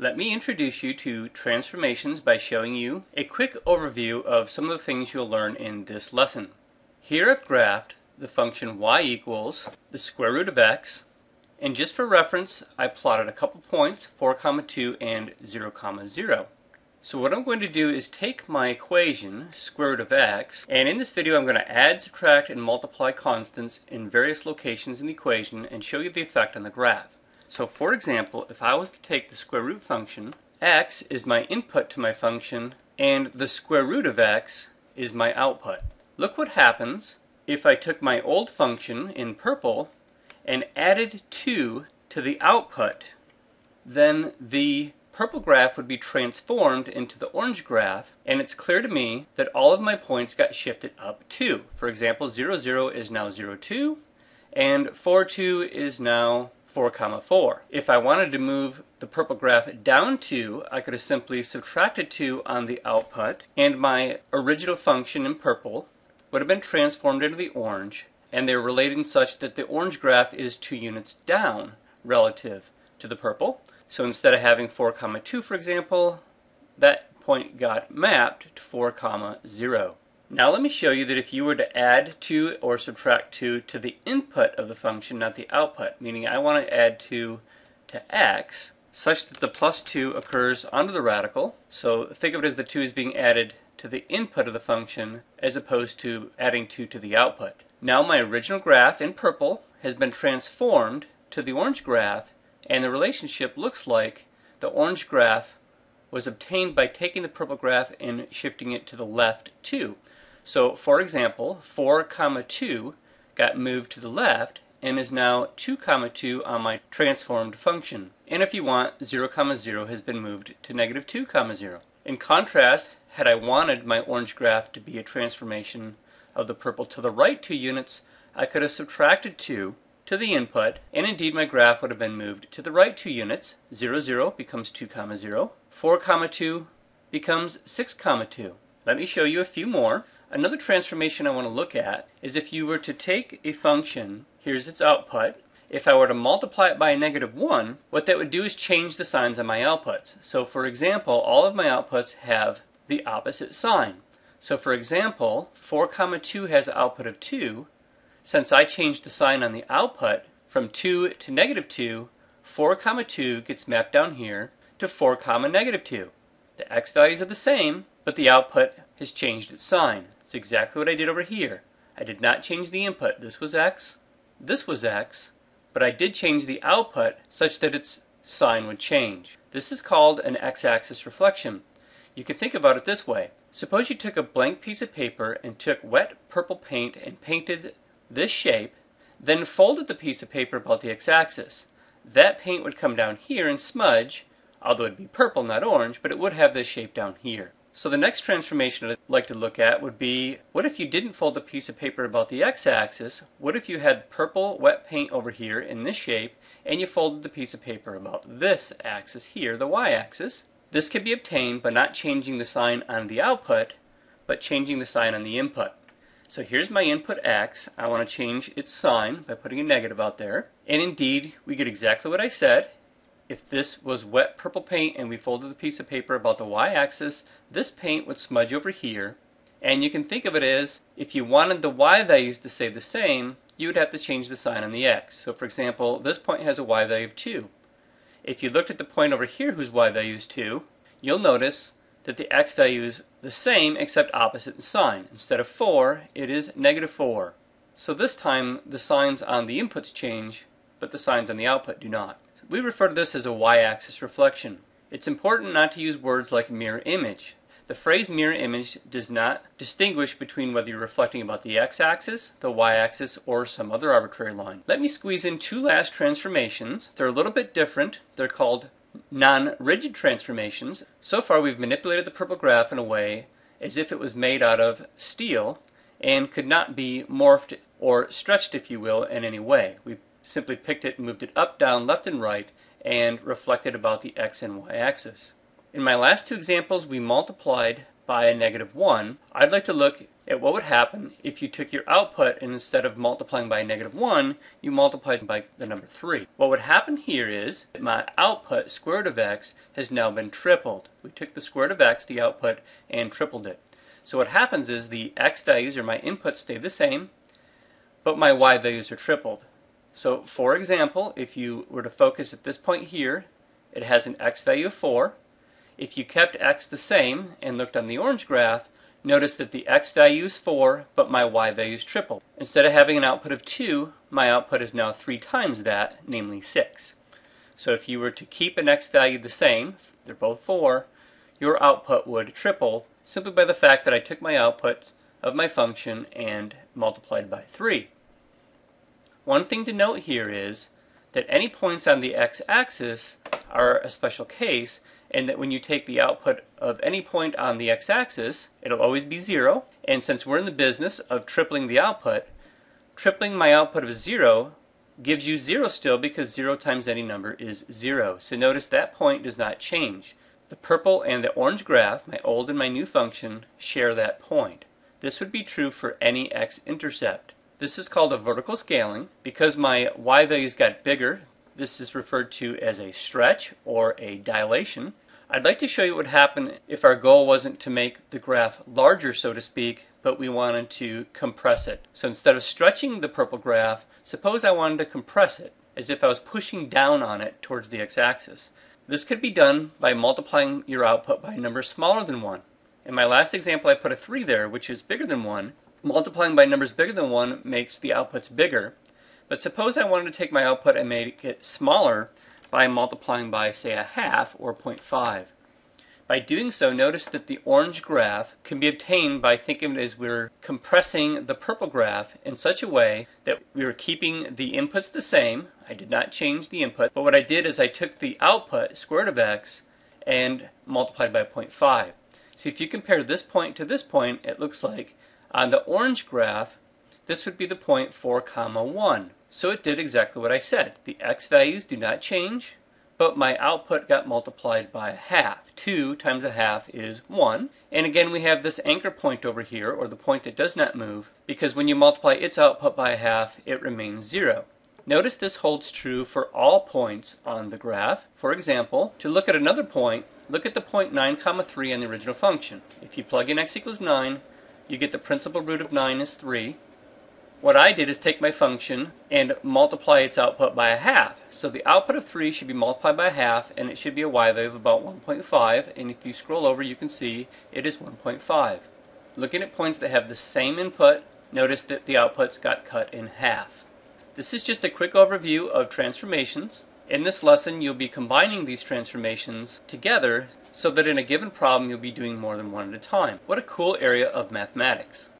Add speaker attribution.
Speaker 1: Let me introduce you to transformations by showing you a quick overview of some of the things you'll learn in this lesson. Here I've graphed the function y equals the square root of x, and just for reference I plotted a couple points, 4 comma 2 and 0 comma 0. So what I'm going to do is take my equation, square root of x, and in this video I'm going to add, subtract, and multiply constants in various locations in the equation and show you the effect on the graph. So for example, if I was to take the square root function, x is my input to my function, and the square root of x is my output. Look what happens if I took my old function in purple and added 2 to the output. Then the purple graph would be transformed into the orange graph, and it's clear to me that all of my points got shifted up 2. For example, 0, 0 is now 0, 2, and 4, 2 is now 4 comma 4. If I wanted to move the purple graph down 2, I could have simply subtracted 2 on the output, and my original function in purple would have been transformed into the orange, and they're related such that the orange graph is 2 units down relative to the purple. So instead of having 4 comma 2, for example, that point got mapped to 4 comma 0. Now let me show you that if you were to add 2 or subtract 2 to the input of the function, not the output, meaning I want to add 2 to x, such that the plus 2 occurs under the radical. So think of it as the 2 is being added to the input of the function as opposed to adding 2 to the output. Now my original graph in purple has been transformed to the orange graph and the relationship looks like the orange graph was obtained by taking the purple graph and shifting it to the left 2. So for example, 4 comma 2 got moved to the left and is now 2 comma 2 on my transformed function. And if you want, 0 comma 0 has been moved to negative 2 comma 0. In contrast, had I wanted my orange graph to be a transformation of the purple to the right 2 units, I could have subtracted 2 to the input, and indeed my graph would have been moved to the right 2 units. 0, 0 becomes 2 comma 0. 4 comma 2 becomes 6 comma 2. Let me show you a few more. Another transformation I want to look at is if you were to take a function, here's its output, if I were to multiply it by a negative 1, what that would do is change the signs on my outputs. So for example, all of my outputs have the opposite sign. So for example, 4 comma 2 has an output of 2. Since I changed the sign on the output from 2 to negative 2, 4 comma 2 gets mapped down here to 4 comma negative 2. The x values are the same, but the output has changed its sign. It's exactly what I did over here. I did not change the input. This was x, this was x, but I did change the output such that its sign would change. This is called an x-axis reflection. You can think about it this way. Suppose you took a blank piece of paper and took wet purple paint and painted this shape, then folded the piece of paper about the x-axis. That paint would come down here and smudge, although it'd be purple, not orange, but it would have this shape down here. So the next transformation I'd like to look at would be, what if you didn't fold a piece of paper about the x-axis? What if you had purple wet paint over here in this shape, and you folded the piece of paper about this axis here, the y-axis? This can be obtained by not changing the sign on the output, but changing the sign on the input. So here's my input x. I want to change its sign by putting a negative out there. And indeed, we get exactly what I said if this was wet purple paint and we folded the piece of paper about the y-axis, this paint would smudge over here. And you can think of it as, if you wanted the y values to stay the same, you would have to change the sign on the x. So for example, this point has a y value of 2. If you looked at the point over here whose y value is 2, you'll notice that the x value is the same except opposite in sign. Instead of 4, it is negative 4. So this time the signs on the inputs change, but the signs on the output do not. We refer to this as a y-axis reflection. It's important not to use words like mirror image. The phrase mirror image does not distinguish between whether you're reflecting about the x-axis, the y-axis, or some other arbitrary line. Let me squeeze in two last transformations. They're a little bit different. They're called non-rigid transformations. So far we've manipulated the purple graph in a way as if it was made out of steel and could not be morphed or stretched, if you will, in any way. We've simply picked it moved it up, down, left, and right, and reflected about the x and y axis. In my last two examples, we multiplied by a negative 1, I'd like to look at what would happen if you took your output and instead of multiplying by a negative 1, you multiplied by the number 3. What would happen here is that my output, square root of x, has now been tripled. We took the square root of x, the output, and tripled it. So what happens is the x values, or my inputs, stay the same, but my y values are tripled. So for example, if you were to focus at this point here, it has an x value of 4. If you kept x the same and looked on the orange graph, notice that the x value is 4, but my y value is triple. Instead of having an output of 2, my output is now 3 times that, namely 6. So if you were to keep an x value the same, they're both 4, your output would triple simply by the fact that I took my output of my function and multiplied by 3. One thing to note here is that any points on the x-axis are a special case and that when you take the output of any point on the x-axis, it'll always be 0. And since we're in the business of tripling the output, tripling my output of 0 gives you 0 still because 0 times any number is 0. So notice that point does not change. The purple and the orange graph, my old and my new function, share that point. This would be true for any x-intercept. This is called a vertical scaling. Because my y values got bigger, this is referred to as a stretch or a dilation. I'd like to show you what would happen if our goal wasn't to make the graph larger, so to speak, but we wanted to compress it. So instead of stretching the purple graph, suppose I wanted to compress it, as if I was pushing down on it towards the x-axis. This could be done by multiplying your output by a number smaller than 1. In my last example, I put a 3 there, which is bigger than 1, Multiplying by numbers bigger than 1 makes the outputs bigger. But suppose I wanted to take my output and make it smaller by multiplying by, say, a half or 0.5. By doing so, notice that the orange graph can be obtained by thinking of it as we're compressing the purple graph in such a way that we are keeping the inputs the same. I did not change the input, but what I did is I took the output, square root of x, and multiplied by 0.5. So if you compare this point to this point, it looks like on the orange graph, this would be the point 4 comma 1. So it did exactly what I said. The x values do not change, but my output got multiplied by a half. 2 times a half is 1. And again, we have this anchor point over here, or the point that does not move, because when you multiply its output by a half, it remains 0. Notice this holds true for all points on the graph. For example, to look at another point, look at the point 9 comma 3 on the original function. If you plug in x equals 9, you get the principal root of 9 is 3. What I did is take my function and multiply its output by a half. So the output of 3 should be multiplied by a half, and it should be a y value of about 1.5. And if you scroll over, you can see it is 1.5. Looking at points that have the same input, notice that the outputs got cut in half. This is just a quick overview of transformations. In this lesson, you'll be combining these transformations together so that in a given problem you'll be doing more than one at a time. What a cool area of mathematics.